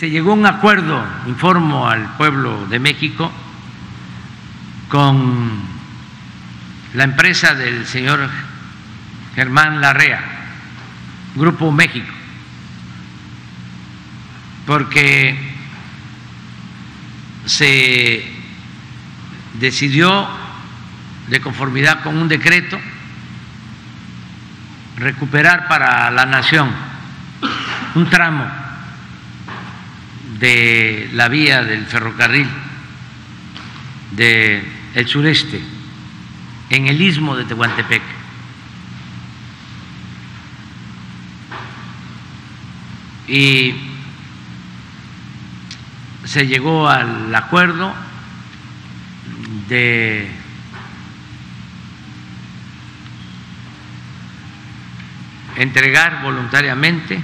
se llegó a un acuerdo, informo al pueblo de México, con la empresa del señor Germán Larrea, Grupo México, porque se decidió, de conformidad con un decreto, recuperar para la nación un tramo de la vía del ferrocarril del sureste en el istmo de Tehuantepec. Y se llegó al acuerdo de entregar voluntariamente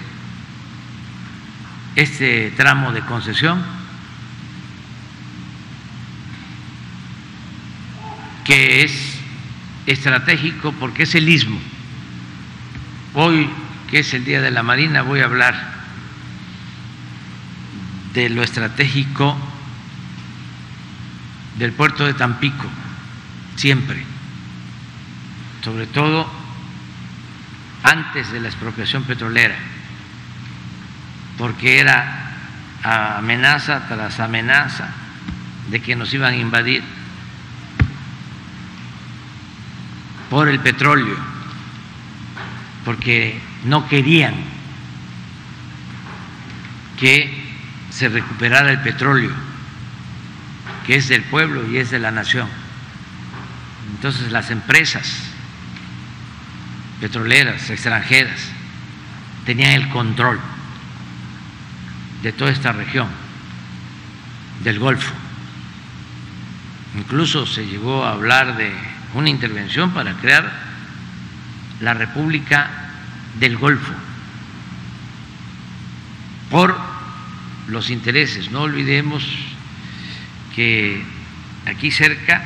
este tramo de concesión que es estratégico porque es el istmo. Hoy, que es el Día de la Marina, voy a hablar de lo estratégico del puerto de Tampico, siempre, sobre todo antes de la expropiación petrolera, porque era amenaza tras amenaza de que nos iban a invadir por el petróleo, porque no querían que se recuperara el petróleo, que es del pueblo y es de la nación. Entonces las empresas petroleras extranjeras tenían el control de toda esta región del Golfo. Incluso se llegó a hablar de una intervención para crear la República del Golfo por los intereses. No olvidemos que aquí cerca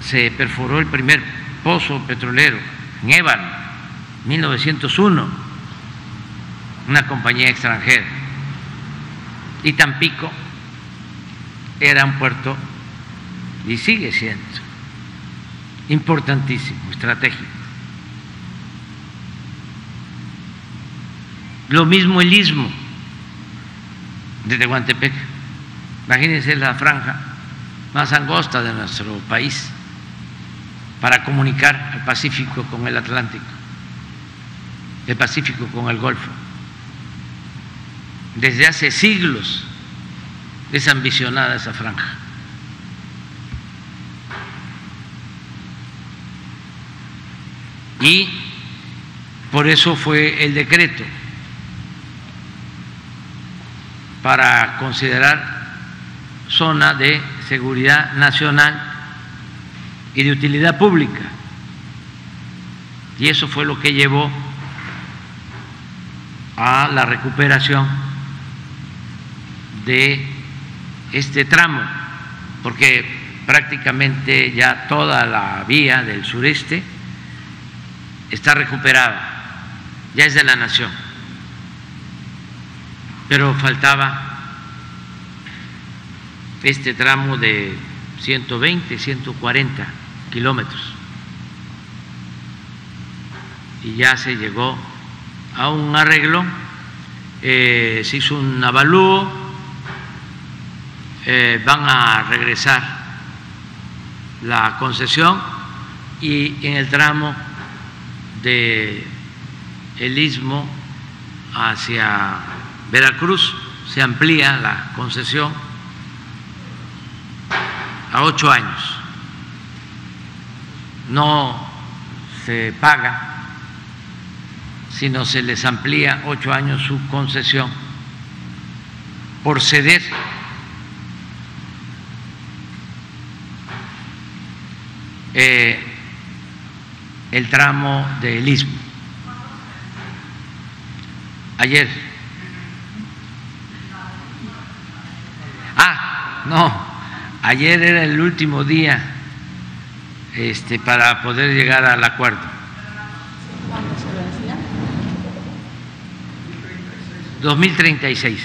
se perforó el primer pozo petrolero en Ébano, 1901, una compañía extranjera. Y Tampico era un puerto, y sigue siendo, importantísimo, estratégico. Lo mismo el istmo de Tehuantepec. Imagínense la franja más angosta de nuestro país para comunicar el Pacífico con el Atlántico, el Pacífico con el Golfo. Desde hace siglos es ambicionada esa franja. Y por eso fue el decreto para considerar zona de seguridad nacional y de utilidad pública. Y eso fue lo que llevó a la recuperación de este tramo, porque prácticamente ya toda la vía del sureste está recuperada, ya es de la nación, pero faltaba este tramo de 120, 140 kilómetros. Y ya se llegó a un arreglo, eh, se hizo un avalúo, eh, van a regresar la concesión y en el tramo de el istmo hacia Veracruz se amplía la concesión a ocho años. No se paga, sino se les amplía ocho años su concesión por ceder eh, el tramo del istmo. Ayer. Ah, no, ayer era el último día este, para poder llegar al acuerdo. 2036.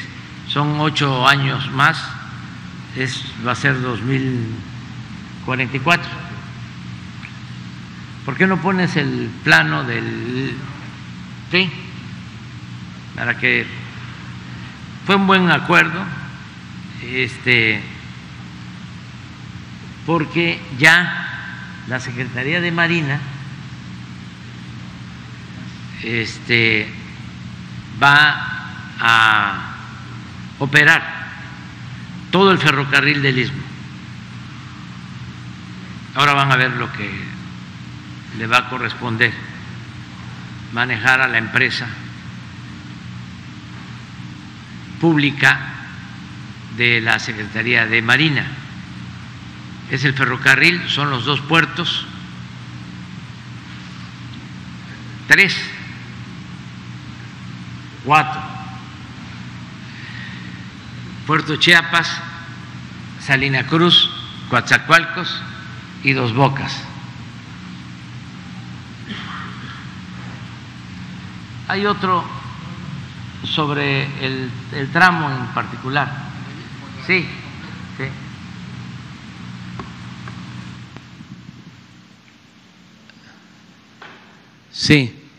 son ocho años más, es, va a ser 2044. ¿Por qué no pones el plano del... Sí, para que fue un buen acuerdo, este, porque ya la Secretaría de Marina este, va a operar todo el ferrocarril del Istmo. Ahora van a ver lo que le va a corresponder manejar a la empresa pública de la Secretaría de Marina. Es el ferrocarril, son los dos puertos, tres, cuatro. Puerto Chiapas, Salina Cruz, Coatzacoalcos y Dos Bocas. Hay otro sobre el, tramo en particular. Sí, sí. Sí.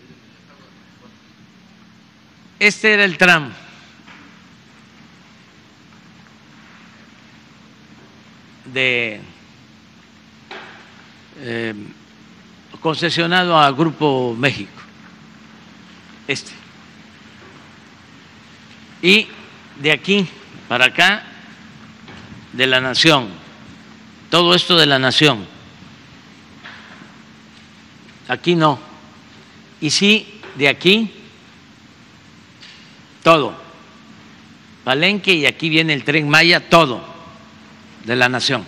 Este era el tramo. de eh, concesionado a Grupo México. Este. Y de aquí para acá, de la nación. Todo esto de la nación. Aquí no. Y sí, de aquí, todo. Palenque y aquí viene el tren Maya, todo de la nación.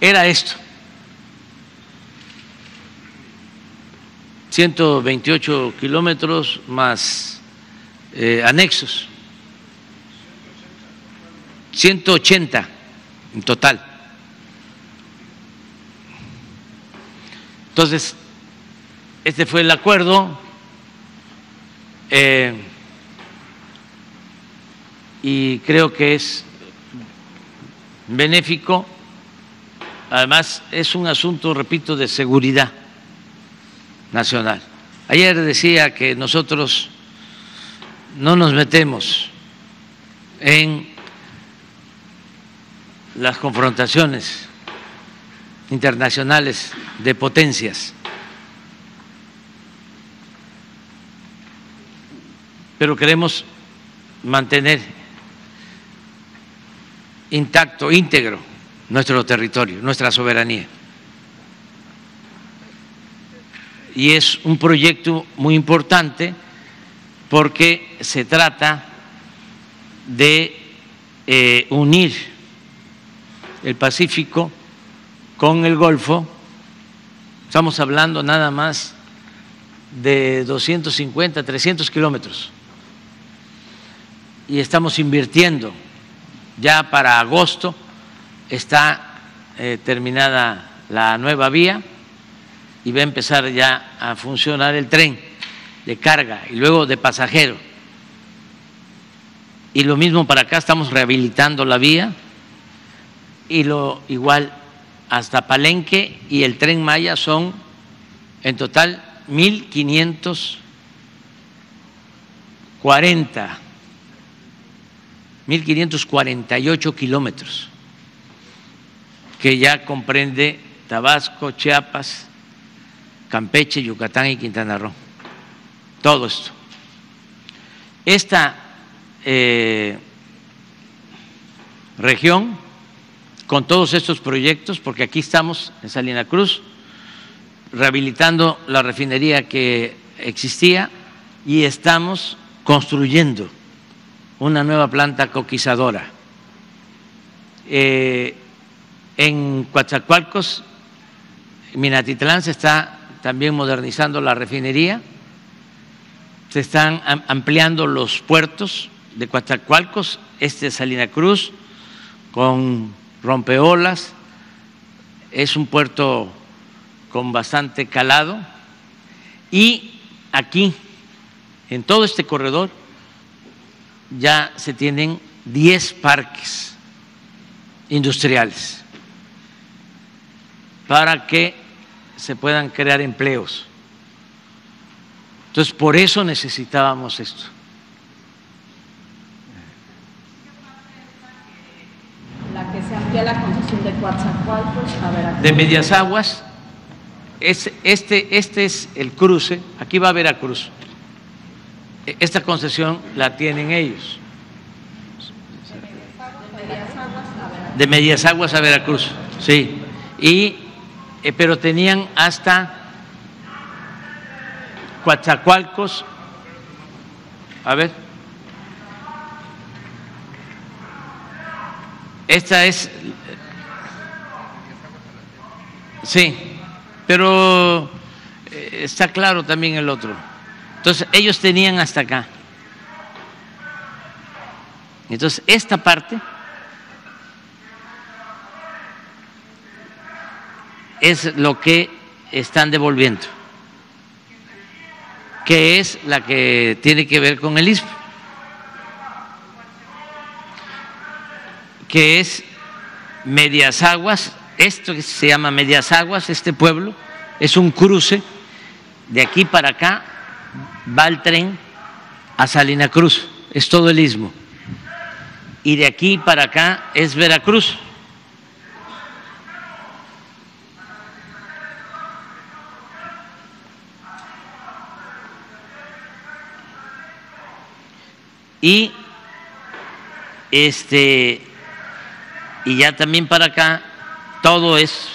Era esto. 128 kilómetros más eh, anexos. 180 en total. Entonces, este fue el acuerdo eh, y creo que es benéfico. Además, es un asunto, repito, de seguridad nacional. Ayer decía que nosotros no nos metemos en las confrontaciones internacionales de potencias, pero queremos mantener intacto, íntegro nuestro territorio, nuestra soberanía. Y es un proyecto muy importante porque se trata de eh, unir el Pacífico con el Golfo. Estamos hablando nada más de 250, 300 kilómetros. Y estamos invirtiendo ya para agosto está eh, terminada la nueva vía y va a empezar ya a funcionar el tren de carga y luego de pasajero. Y lo mismo para acá, estamos rehabilitando la vía y lo igual hasta Palenque y el tren Maya son en total 1.540 1.548 kilómetros, que ya comprende Tabasco, Chiapas, Campeche, Yucatán y Quintana Roo. Todo esto. Esta eh, región, con todos estos proyectos, porque aquí estamos en Salina Cruz, rehabilitando la refinería que existía y estamos construyendo una nueva planta coquizadora. Eh, en Coatzacoalcos, Minatitlán, se está también modernizando la refinería, se están ampliando los puertos de Coatzacoalcos, este de Salina Cruz, con rompeolas, es un puerto con bastante calado, y aquí, en todo este corredor, ya se tienen 10 parques industriales para que se puedan crear empleos. Entonces, por eso necesitábamos esto. La que se amplía la concesión de Coatzacoalcos a Veracruz. De Medias Aguas, es, este, este es el cruce, aquí va Veracruz. E, Esta concesión la tienen ellos. De Medias Aguas a Veracruz, sí. Y, eh, pero tenían hasta Coatzacoalcos. A ver. Esta es. Sí, pero eh, está claro también el otro. Entonces, ellos tenían hasta acá. Entonces, esta parte es lo que están devolviendo, que es la que tiene que ver con el istmo, que es Medias Aguas, esto que se llama Medias Aguas, este pueblo, es un cruce, de aquí para acá va el tren a Salina Cruz, es todo el istmo, y de aquí para acá es Veracruz. Y este y ya también para acá todo es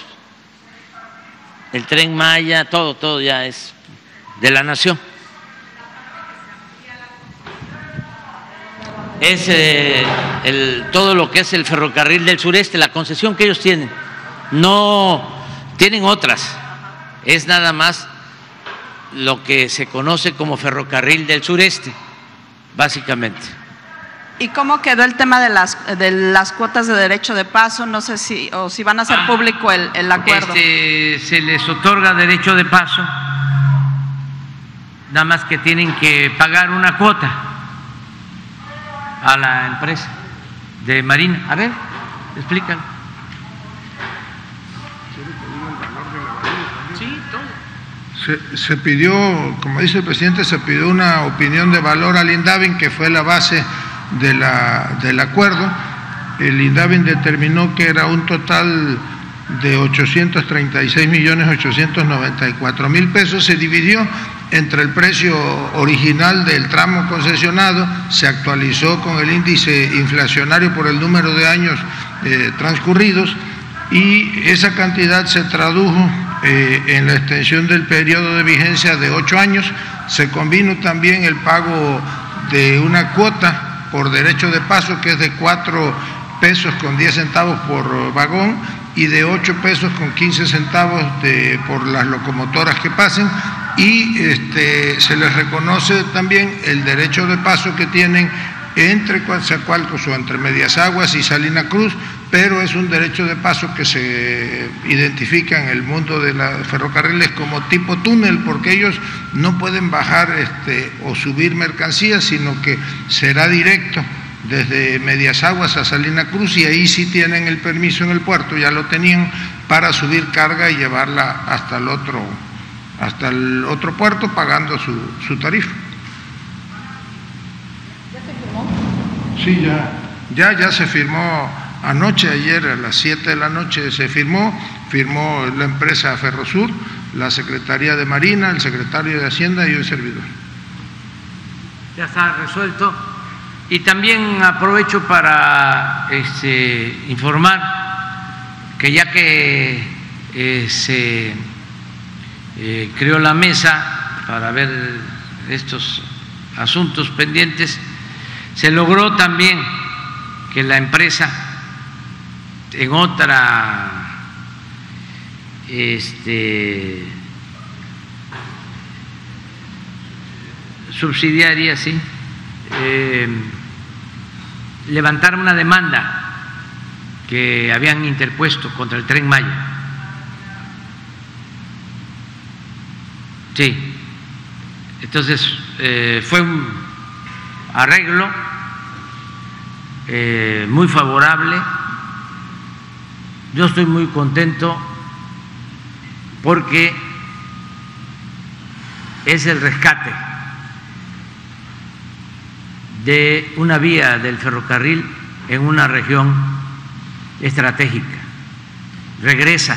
el tren Maya, todo, todo ya es de la nación. Es eh, el, todo lo que es el ferrocarril del sureste, la concesión que ellos tienen. No tienen otras, es nada más lo que se conoce como ferrocarril del sureste básicamente. ¿Y cómo quedó el tema de las, de las cuotas de derecho de paso? No sé si, o si van a hacer público el, el acuerdo. Este, se les otorga derecho de paso, nada más que tienen que pagar una cuota a la empresa de Marina. A ver, explícalo. Sí, todo. Se, pidió, como dice el presidente, se pidió una opinión de valor al INDAVIN, que fue la base del acuerdo. El INDAVIN determinó que era un total de 836 millones 894 mil pesos. Se dividió entre el precio original del tramo concesionado, se actualizó con el índice inflacionario por el número de años eh, transcurridos y esa cantidad se tradujo eh, en la extensión del periodo de vigencia de ocho años. Se combinó también el pago de una cuota por derecho de paso que es de cuatro pesos con diez centavos por vagón y de ocho pesos con quince centavos de, por las locomotoras que pasen y este, se les reconoce también el derecho de paso que tienen entre Coatzacoalcos o entre Medias Aguas y Salina Cruz, pero es un derecho de paso que se identifica en el mundo de los ferrocarriles como tipo túnel, porque ellos no pueden bajar este, o subir mercancías, sino que será directo desde Medias Aguas a Salina Cruz y ahí sí tienen el permiso en el puerto, ya lo tenían para subir carga y llevarla hasta el otro, hasta el otro puerto pagando su, su tarifa. Sí, ya. Ya, ya se firmó anoche, ayer a las 7 de la noche se firmó, firmó la empresa Ferrosur, la Secretaría de Marina, el secretario de Hacienda y un servidor. Ya está resuelto. Y también aprovecho para este, informar que ya que se eh, creó la mesa para ver estos asuntos pendientes, se logró también que la empresa en otra este, subsidiaria, sí, eh, levantaron una demanda que habían interpuesto contra el tren Maya. Sí, entonces eh, fue un arreglo eh, muy favorable. Yo estoy muy contento porque es el rescate de una vía del ferrocarril en una región estratégica. Regresa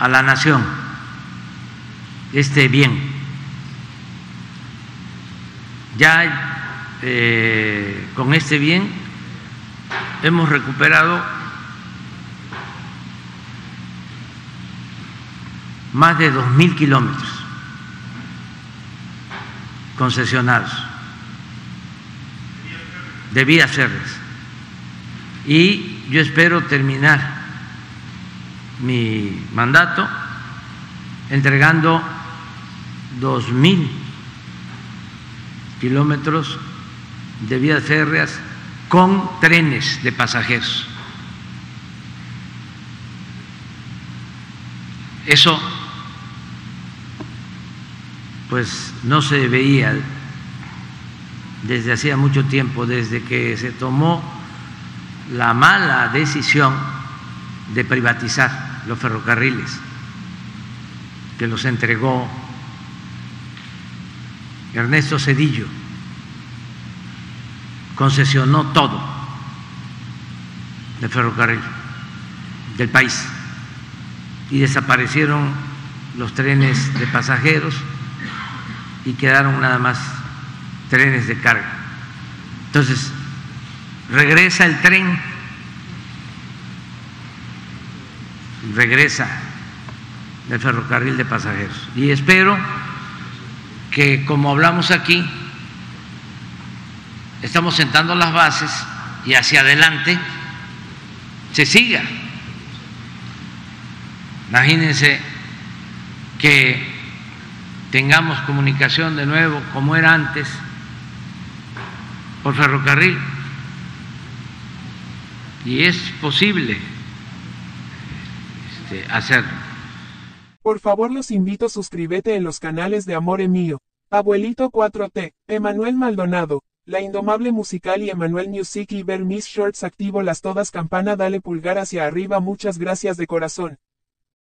a la nación este bien. Ya eh, con este bien hemos recuperado más de dos mil kilómetros concesionados de vías férreas. Y yo espero terminar mi mandato entregando dos mil kilómetros de vías férreas con trenes de pasajeros. Eso pues no se veía desde hacía mucho tiempo, desde que se tomó la mala decisión de privatizar los ferrocarriles, que los entregó Ernesto Cedillo, concesionó todo el ferrocarril del país y desaparecieron los trenes de pasajeros y quedaron nada más trenes de carga. Entonces, regresa el tren, regresa el ferrocarril de pasajeros. Y espero que, como hablamos aquí, estamos sentando las bases y hacia adelante se siga. Imagínense que tengamos comunicación de nuevo como era antes por ferrocarril. Y es posible este, hacerlo. Por favor los invito a suscríbete en los canales de Amore Mío, Abuelito 4T, Emanuel Maldonado, La Indomable Musical y Emanuel Music y ver mis shorts activo las todas campana dale pulgar hacia arriba muchas gracias de corazón.